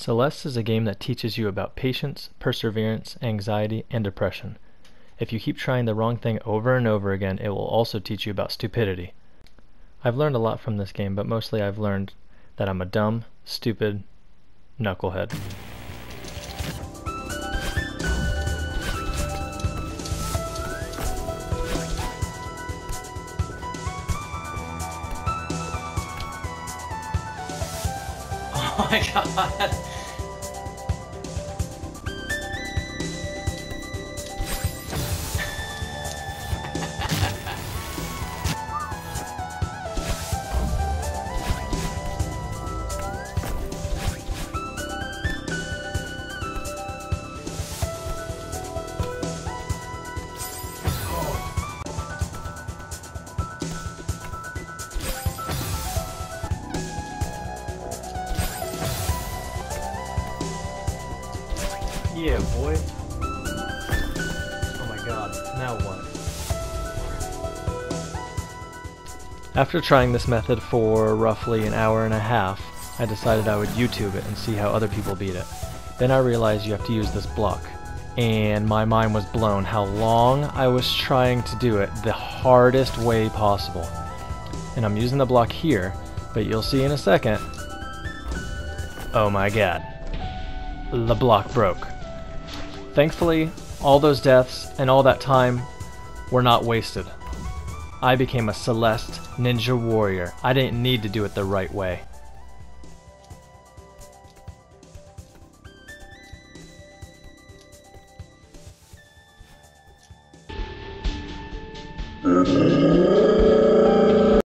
Celeste is a game that teaches you about patience, perseverance, anxiety, and depression. If you keep trying the wrong thing over and over again, it will also teach you about stupidity. I've learned a lot from this game, but mostly I've learned that I'm a dumb, stupid knucklehead. Oh my god. Yeah, boy. Oh my god, now what? After trying this method for roughly an hour and a half, I decided I would YouTube it and see how other people beat it. Then I realized you have to use this block, and my mind was blown how long I was trying to do it the hardest way possible. And I'm using the block here, but you'll see in a second. Oh my god. The block broke. Thankfully, all those deaths and all that time were not wasted. I became a Celeste Ninja Warrior. I didn't need to do it the right way.